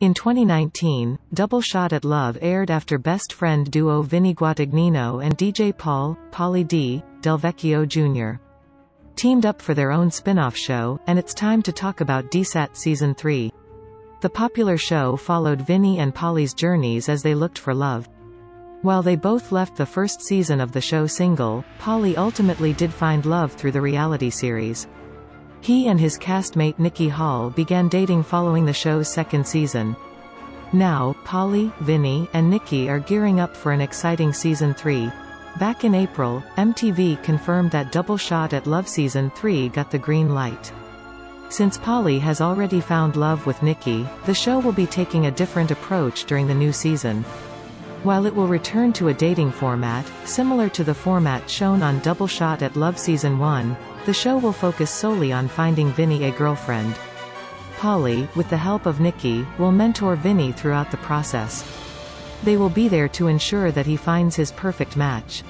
In 2019, Double Shot at Love aired after best friend duo Vinny Guadagnino and DJ Paul, Pauly D, Del Vecchio Jr. teamed up for their own spin-off show, and it's time to talk about DSAT Season 3. The popular show followed Vinny and Pauly's journeys as they looked for love. While they both left the first season of the show single, Pauly ultimately did find love through the reality series. He and his castmate Nikki Hall began dating following the show's second season. Now, Pauly, Vinny, and Nikki are gearing up for an exciting season 3. Back in April, MTV confirmed that Double Shot at Love Season 3 got the green light. Since Pauly has already found love with Nikki, the show will be taking a different approach during the new season. While it will return to a dating format, similar to the format shown on Double Shot at Love Season 1, the show will focus solely on finding Vinny a girlfriend. Pauly, with the help of Nikki, will mentor Vinny throughout the process. They will be there to ensure that he finds his perfect match.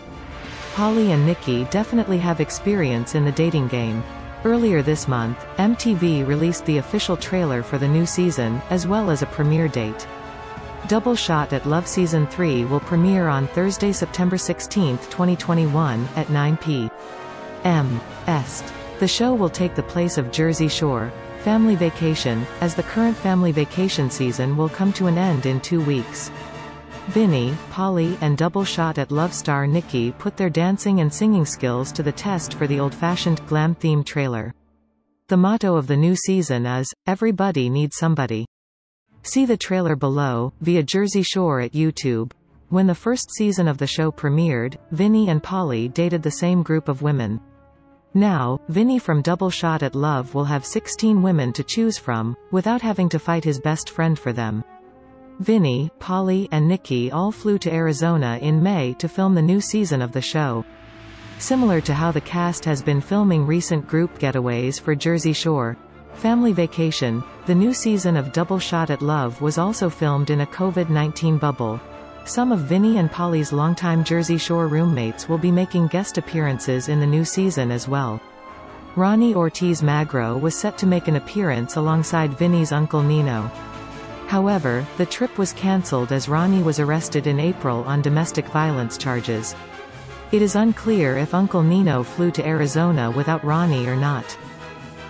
Pauly and Nikki definitely have experience in the dating game. Earlier this month, MTV released the official trailer for the new season, as well as a premiere date. Double Shot at Love Season 3 will premiere on Thursday, September 16, 2021, at 9 p.m. Est. The show will take the place of Jersey Shore, Family Vacation, as the current family vacation season will come to an end in two weeks. Vinny, Pauly and Double Shot at Love star Nikki put their dancing and singing skills to the test for the old-fashioned glam-themed trailer. The motto of the new season is, Everybody needs somebody. See the trailer below, via Jersey Shore at YouTube. When the first season of the show premiered, Vinny and Pauly dated the same group of women. Now, Vinny from Double Shot at Love will have 16 women to choose from, without having to fight his best friend for them. Vinny, Pauly, and Nikki all flew to Arizona in May to film the new season of the show. Similar to how the cast has been filming recent group getaways for Jersey Shore. Family Vacation, the new season of Double Shot at Love was also filmed in a COVID-19 bubble. Some of Vinny and Pauly's longtime Jersey Shore roommates will be making guest appearances in the new season as well. Ronnie Ortiz Magro was set to make an appearance alongside Vinny's uncle Nino. However, the trip was cancelled as Ronnie was arrested in April on domestic violence charges. It is unclear if Uncle Nino flew to Arizona without Ronnie or not.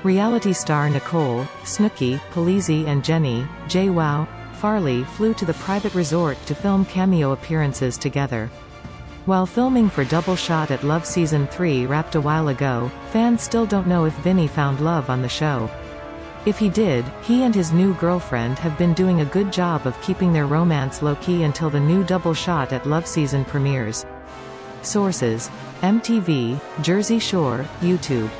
Reality star Nicole, Snooki, Polizzi and Jenni, JWoww, Farley flew to the private resort to film cameo appearances together. While filming for Double Shot at Love Season 3 wrapped a while ago, fans still don't know if Vinny found love on the show. If he did, he and his new girlfriend have been doing a good job of keeping their romance low-key until the new Double Shot at Love Season premieres. Sources. MTV, Jersey Shore, YouTube.